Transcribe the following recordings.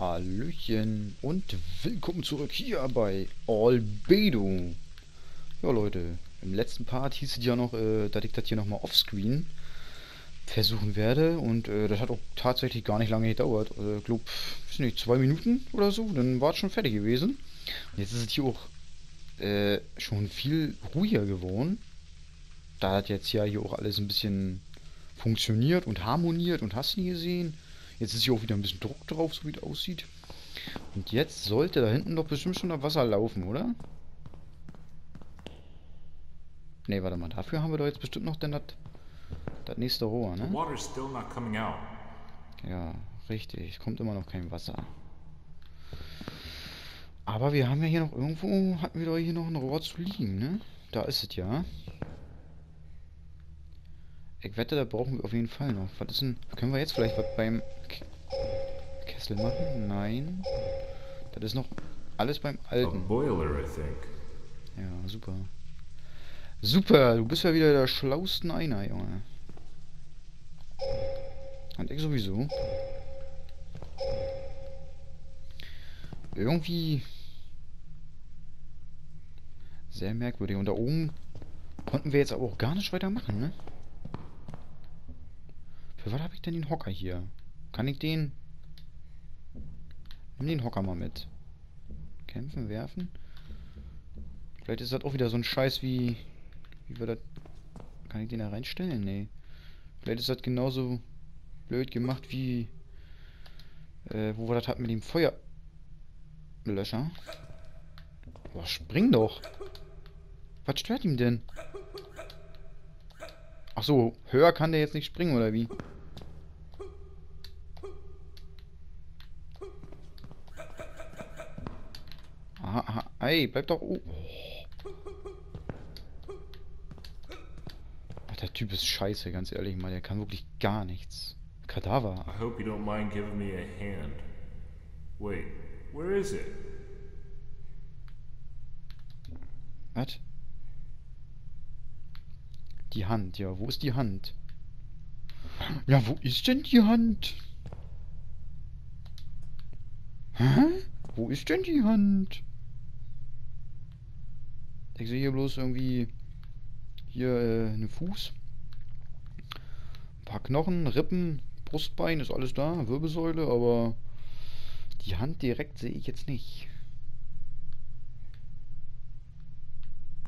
Hallöchen und willkommen zurück hier bei Albedo. Ja Leute, im letzten Part hieß es ja noch, äh, dass ich das hier nochmal offscreen versuchen werde und äh, das hat auch tatsächlich gar nicht lange gedauert. Äh, ich glaube, nicht, zwei Minuten oder so, dann war es schon fertig gewesen. Und jetzt ist es hier auch äh, schon viel ruhiger geworden. Da hat jetzt ja hier auch alles ein bisschen funktioniert und harmoniert und hast nie gesehen. Jetzt ist hier auch wieder ein bisschen Druck drauf, so wie es aussieht. Und jetzt sollte da hinten doch bestimmt schon das Wasser laufen, oder? Ne, warte mal. Dafür haben wir doch jetzt bestimmt noch denn das, das nächste Rohr, ne? Ja, richtig. Kommt immer noch kein Wasser. Aber wir haben ja hier noch irgendwo, hatten wir doch hier noch ein Rohr zu liegen, ne? Da ist es ja. Ich wette, da brauchen wir auf jeden Fall noch. Was ist denn... Können wir jetzt vielleicht was beim K Kessel machen? Nein. Das ist noch alles beim Alten. boiler, I think. Ja, super. Super, du bist ja wieder der schlausten einer, Junge. Und ich sowieso. Irgendwie... Sehr merkwürdig. Und da oben konnten wir jetzt aber auch gar nicht weiter machen, ne? Für was habe ich denn den Hocker hier? Kann ich den... Nimm den Hocker mal mit. Kämpfen, werfen. Vielleicht ist das auch wieder so ein Scheiß wie... Wie wir das... Kann ich den da reinstellen? Nee. Vielleicht ist das genauso blöd gemacht wie... Äh, wo wir das hatten mit dem Feuerlöscher. Boah, spring doch. Was stört ihm denn? Ach so, höher kann der jetzt nicht springen, oder wie? Aha, aha. Ey, bleib doch... Oh. Ach, der Typ ist scheiße, ganz ehrlich mal. Der kann wirklich gar nichts. Kadaver. I hope you don't mind giving me a hand. Wait, where is it? Was? Die Hand, ja. Wo ist die Hand? Ja, wo ist denn die Hand? Hä? Wo ist denn die Hand? Ich sehe hier bloß irgendwie hier äh, einen Fuß. Ein paar Knochen, Rippen, Brustbein, ist alles da, Wirbelsäule, aber die Hand direkt sehe ich jetzt nicht.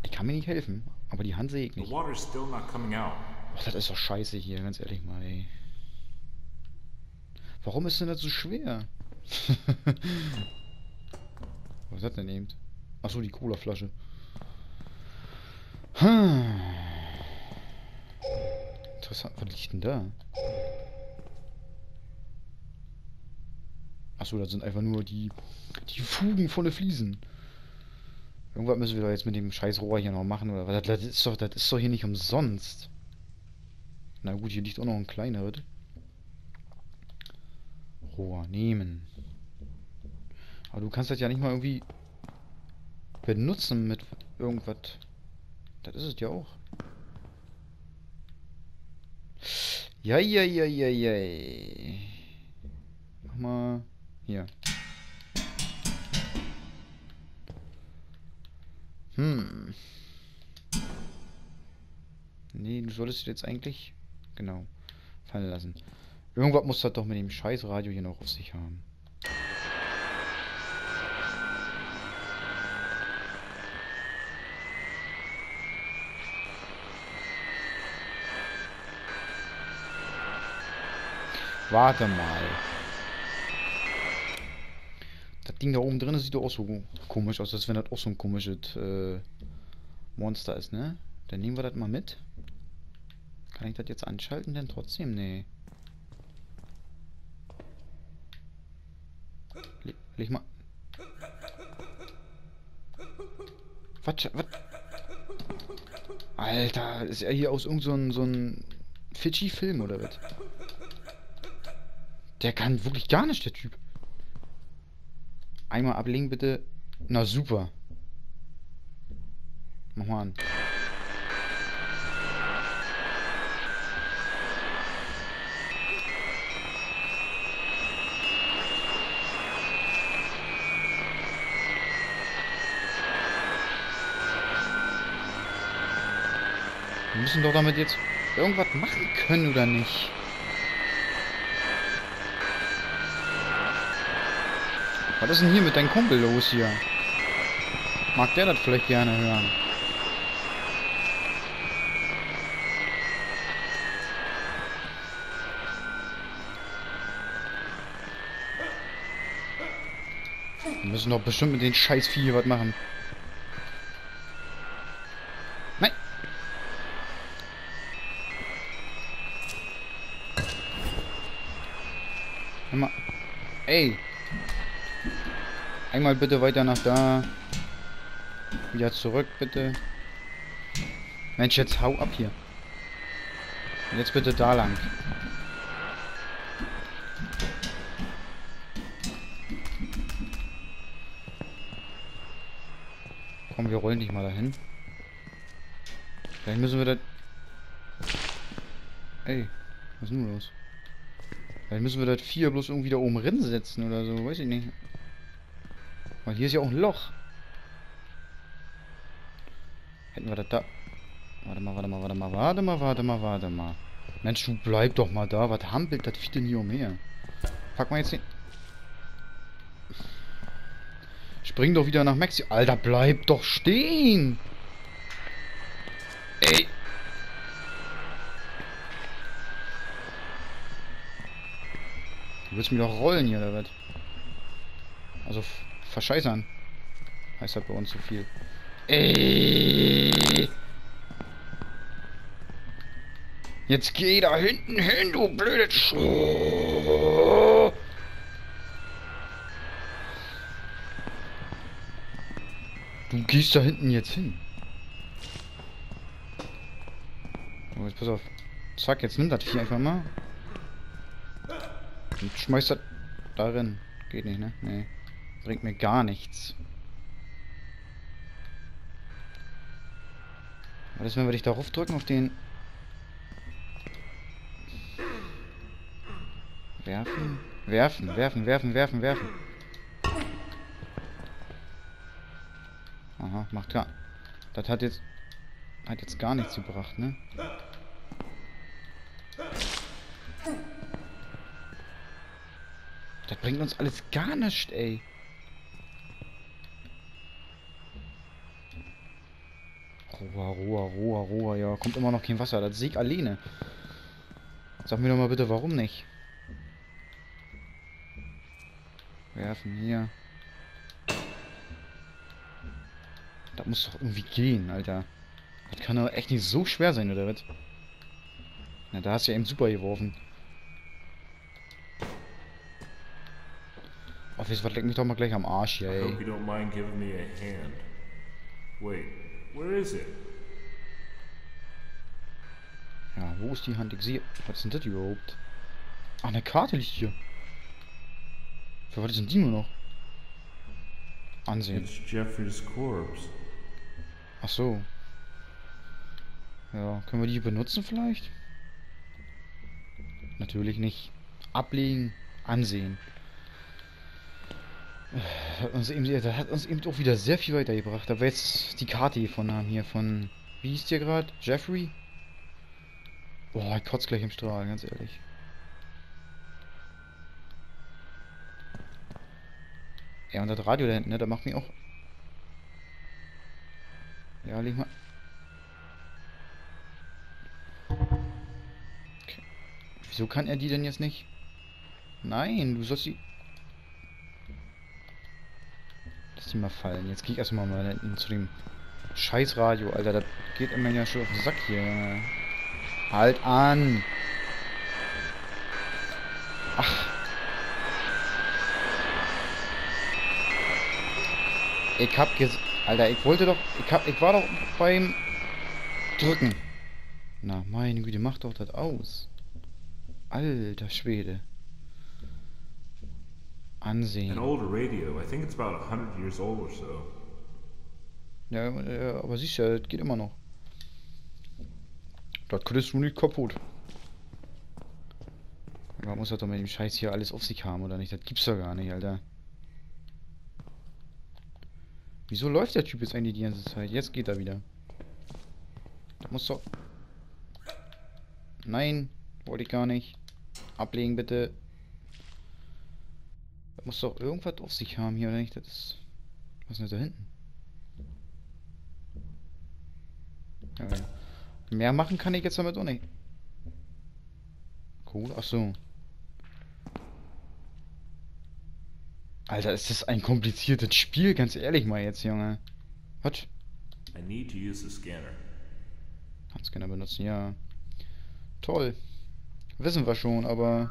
Die kann mir nicht helfen, aber die Hand sehe ich nicht. out. Ach, das ist doch scheiße hier, ganz ehrlich mal, ey. Warum ist denn das so schwer? Was das denn eben? Achso, die Colaflasche. Hm. Interessant, was liegt denn da? Achso, das sind einfach nur die, die Fugen von den Fliesen. Irgendwas müssen wir doch jetzt mit dem scheiß Rohr hier noch machen, oder was? Das ist doch, das ist doch hier nicht umsonst. Na gut, hier liegt auch noch ein kleineres. Rohr nehmen. Aber du kannst das ja nicht mal irgendwie benutzen mit irgendwas. Das ist es ja auch. Ja, ja, ja, ja, ja. Mach mal hier. Hm. Nee, du solltest jetzt eigentlich genau fallen lassen. Irgendwas muss das doch mit dem scheiß Radio hier noch auf sich haben. Warte mal. Das Ding da oben drin sieht doch auch so komisch aus, als wenn das auch so ein komisches äh, Monster ist, ne? Dann nehmen wir das mal mit. Kann ich das jetzt anschalten denn trotzdem? Nee. Le leg mal. Was? Was? Alter, ist er hier aus irgendeinem so ein Fidschi-Film oder was? Der kann wirklich gar nicht, der Typ. Einmal ablegen, bitte. Na super. Mach mal an. Wir müssen doch damit jetzt irgendwas machen können, oder nicht? Was ist denn hier mit deinem Kumpel los hier? Mag der das vielleicht gerne hören? Wir müssen doch bestimmt mit den Scheißvieh hier was machen. Nein! Mal. Ey! Einmal bitte weiter nach da. Wieder zurück, bitte. Mensch, jetzt hau ab hier. Jetzt bitte da lang. Komm, wir rollen dich mal dahin. Vielleicht müssen wir da... Ey, was ist denn los? Vielleicht müssen wir das Vier bloß irgendwie da oben drin setzen oder so, weiß ich nicht. Weil hier ist ja auch ein Loch. Hätten wir das da... Warte mal, warte mal, warte mal, warte mal, warte mal, warte mal. Mensch, du bleib doch mal da. Was hampelt das Vieh denn hier umher? Pack mal jetzt den... Spring doch wieder nach Mexiko. Alter, bleib doch stehen. Ey. Du willst mich doch rollen hier, oder was? Also, verscheißern. Heißt halt bei uns so viel. Ey. Jetzt geh da hinten hin, du blöde Sch Du gehst da hinten jetzt hin. Oh, jetzt pass auf. Zack, jetzt nimm das Vieh einfach mal. Und schmeißt das darin. Geht nicht, ne? Nee. Bringt mir gar nichts. Was ist, wenn wir dich darauf drücken, auf den... Werfen? Werfen, werfen, werfen, werfen, werfen. Aha, macht gar... Das hat jetzt... Hat jetzt gar nichts gebracht, ne? Das bringt uns alles gar nichts, ey. Ruhe, Ruhe, Ruhe, Ruhe. Ja, kommt immer noch kein Wasser. Das sehe ich alleine. Sag mir doch mal bitte, warum nicht? Werfen hier. Das muss doch irgendwie gehen, Alter. Das kann doch echt nicht so schwer sein, oder was? Na, da hast du ja eben super geworfen. Auf jetzt was leckt mich doch mal gleich am Arsch hier, I ey. hope you don't mind giving me a hand. Wait, where is it? Ja, wo ist die Hand? Ich sehe... Was ist denn das überhaupt? Ach, eine Karte liegt hier. Für was sind die nur noch? Ansehen. It's Jeffrey's corpse. Ach so. Ja, können wir die benutzen vielleicht? Natürlich nicht. Ablegen, ansehen. Das hat uns eben, das hat uns eben auch wieder sehr viel weitergebracht. Da wir jetzt die Karte gefunden haben hier von... Wie hieß der gerade? Jeffrey? Boah, ich kotze gleich im Strahl, ganz ehrlich. Ja, und das Radio da hinten, ne, da macht mich auch... Ja, leg mal... Okay. Wieso kann er die denn jetzt nicht? Nein, du sollst die... Lass die mal fallen. Jetzt geh ich erstmal mal hinten zu dem Scheißradio, Alter. Das geht immer ja schon auf den Sack hier. Halt an! Ach. Ich hab ges... Alter, ich wollte doch... Ich, hab, ich war doch beim... Drücken. Na, meine Güte, mach doch das aus. Alter Schwede. An Ansehen. older radio. I think it's about a hundred years old or so. Ja, äh, aber siehst du, das geht immer noch. Das kriegst du nicht kaputt. Man muss das doch mit dem Scheiß hier alles auf sich haben, oder nicht? Das gibt's doch gar nicht, Alter. Wieso läuft der Typ jetzt eigentlich die ganze Zeit? Jetzt geht er wieder. Das muss doch... Nein, wollte ich gar nicht. Ablegen bitte. Das muss doch irgendwas auf sich haben hier, oder nicht? Das ist... Was ist denn da hinten? Ja, mehr machen kann ich jetzt damit auch nicht. Cool, ach so. Alter, ist das ein kompliziertes Spiel, ganz ehrlich mal jetzt, Junge. Was? I need to use the scanner. Handscanner benutzen, ja. Toll. Wissen wir schon, aber...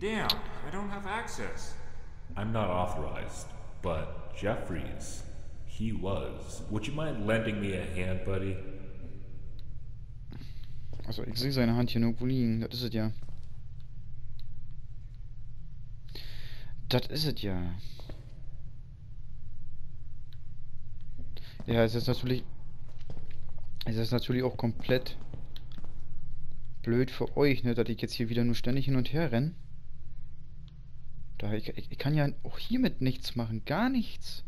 Damn, I don't have access. I'm not authorized, but Jeffries, he was. Would you mind lending me a hand, buddy? Also, ich sehe seine Hand hier irgendwo liegen. Das ist es ja. Das ist es ja. Ja, es ist natürlich... Es ist natürlich auch komplett blöd für euch, ne, dass ich jetzt hier wieder nur ständig hin und her renne. Da ich, ich, ich kann ja auch hiermit nichts machen, gar nichts.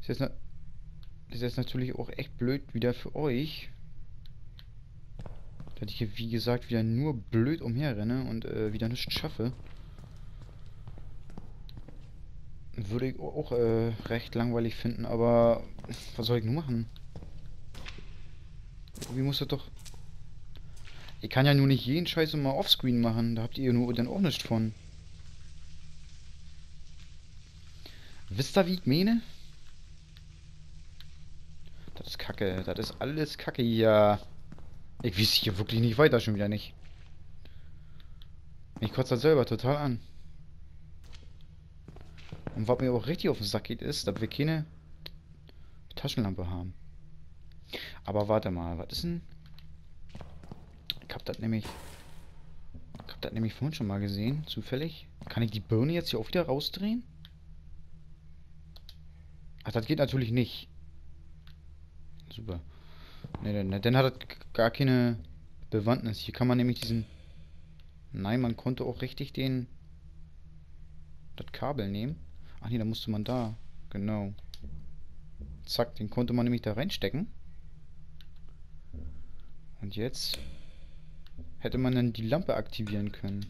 Ist jetzt, ist jetzt natürlich auch echt blöd wieder für euch. Dass ich hier, wie gesagt, wieder nur blöd umherrenne und äh, wieder nichts schaffe. Würde ich auch äh, recht langweilig finden, aber was soll ich nur machen? Wie muss das doch... Ich kann ja nur nicht jeden Scheiß immer offscreen machen. Da habt ihr nur dann auch nichts von. Wisst ihr, wie ich meine? Kacke. Das ist alles kacke hier. Ich weiß hier wirklich nicht weiter, schon wieder nicht. Ich kotze das selber total an. Und was mir auch richtig auf den Sack geht, ist, dass wir keine Taschenlampe haben. Aber warte mal, was ist denn... Ich hab das nämlich... Ich hab das nämlich vorhin schon mal gesehen, zufällig. Kann ich die Birne jetzt hier auch wieder rausdrehen? Ach, das geht natürlich nicht. Super. Ne, dann, dann hat das gar keine Bewandtnis. Hier kann man nämlich diesen... Nein, man konnte auch richtig den... Das Kabel nehmen. Ach nee, da musste man da. Genau. Zack, den konnte man nämlich da reinstecken. Und jetzt hätte man dann die Lampe aktivieren können.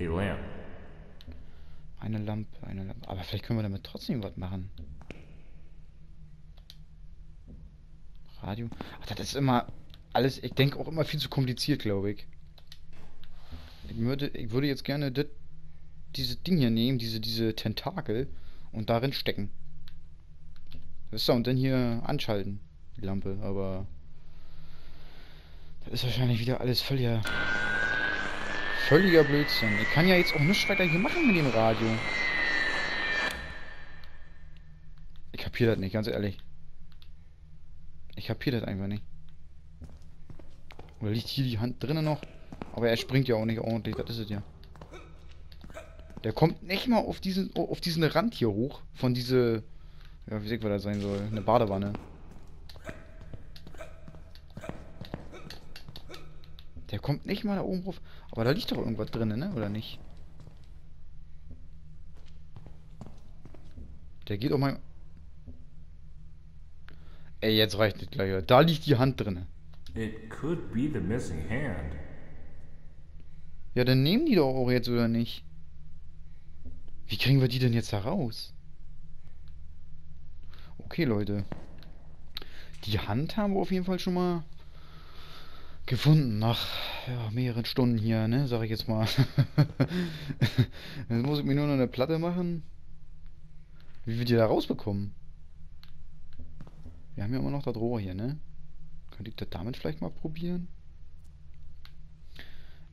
Eine Lampe, eine Lampe. Aber vielleicht können wir damit trotzdem was machen. Radio. Ach, das ist immer alles, ich denke auch immer viel zu kompliziert, glaube ich. Ich würde, ich würde jetzt gerne dit, dieses Ding hier nehmen, diese, diese Tentakel, und darin stecken. Das ist und dann hier anschalten, die Lampe, aber das ist wahrscheinlich wieder alles völliger völliger Blödsinn. Ich kann ja jetzt auch nichts weiter hier machen mit dem Radio. Ich kapiere das nicht, ganz ehrlich. Ich kapiere das einfach nicht. Oder liegt hier die Hand drinnen noch? Aber er springt ja auch nicht ordentlich, das ist es ja. Der kommt nicht mal auf diesen, auf diesen Rand hier hoch. Von diese... Ja, wie sick was das sein soll. Eine Badewanne. Der kommt nicht mal da oben drauf. Aber da liegt doch irgendwas drin, ne? Oder nicht? Der geht auch mal... Ey, jetzt reicht es gleich. Da liegt die Hand drin. It could be the missing hand. Ja, dann nehmen die doch auch jetzt, oder nicht? Wie kriegen wir die denn jetzt heraus? Okay, Leute. Die Hand haben wir auf jeden Fall schon mal gefunden nach ja, mehreren Stunden hier, ne, sag ich jetzt mal. jetzt muss ich mir nur noch eine Platte machen. Wie wir die da rausbekommen? Wir haben ja immer noch das Rohr hier, ne? Könnte ich das damit vielleicht mal probieren?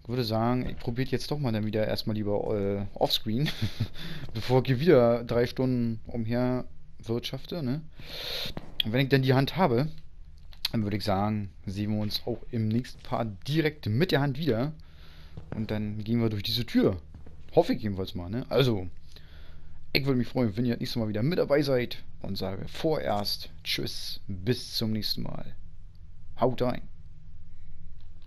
Ich würde sagen, ich probiere jetzt doch mal dann wieder erstmal lieber äh, offscreen, bevor ich wieder drei Stunden umher wirtschafte, ne? Und wenn ich dann die Hand habe, dann würde ich sagen, sehen wir uns auch im nächsten Part direkt mit der Hand wieder. Und dann gehen wir durch diese Tür. Hoffe ich jedenfalls mal, ne? Also, ich würde mich freuen, wenn ihr das nächste Mal wieder mit dabei seid. Und sage vorerst Tschüss, bis zum nächsten Mal. Haut rein.